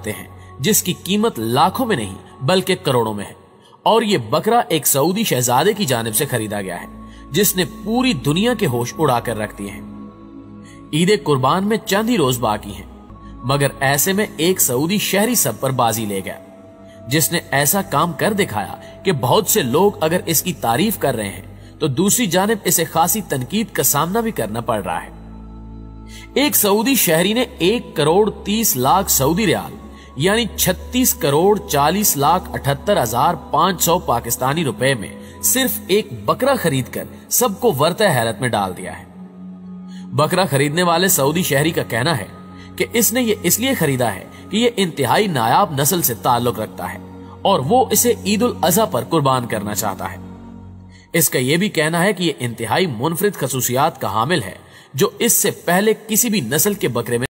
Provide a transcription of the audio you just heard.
खरीदते हैं, जिसकी कीमत लाखों में नहीं, बल्कि करोड़ों में है। और ये बकरा एक सऊदी शहजादे की जानब से खरीदा गया है, जिसने पूरी दुनिया के होश उड़ाकर रख दिए हैं। ईद कुर्बान में चंद ही रोज बाकी हैं, मगर ऐसे में एक सऊदी शहरी सब पर बाजी ले गया, जिसने ऐसा काम कर दिखाया कि बहुत से लोग अगर इसकी तारीफ़ कर रहे हैं तो दूसरी जानब इसे खासी तनकीद का सामना भी करना पड़ रहा है। एक सऊदी शहरी ने एक करोड़ तीस लाख सऊदी रियाल यानी छत्तीस करोड़ चालीस लाख अठहत्तर हज़ार पाँच सौ पाकिस्तानी रुपए में सिर्फ़ एक बकरा खरीदकर सबको वर्त हैरत में डाल दिया है। बकरा खरीदने वाले सऊदी शहरी का कहना है कि इसने ये इसलिए खरीदा है कि ये इंतहाई नायाब नस्ल से ताल्लुक रखता है और वो इसे ईद उल अजहा पर कुर्बान करना चाहता है। इसका यह भी कहना है कि यह इंतहाई मुनफरद खसूसियात का हामिल है जो इससे पहले किसी भी नस्ल के बकरे में